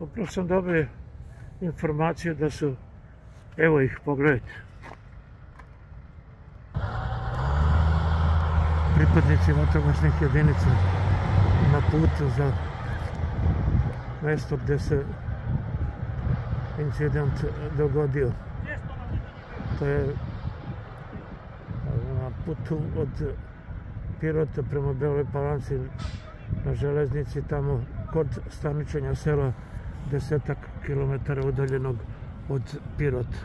Upravo sam dobio informaciju da su, evo ih, pogledajte. Pripadnici vatrogasnih jedinica na putu za mesto gde se incident dogodio. To je na putu od Pirota prema Beloj Palanci na železnici tamo kod staničenja sela desetak kilometara udaljenog od Pirota.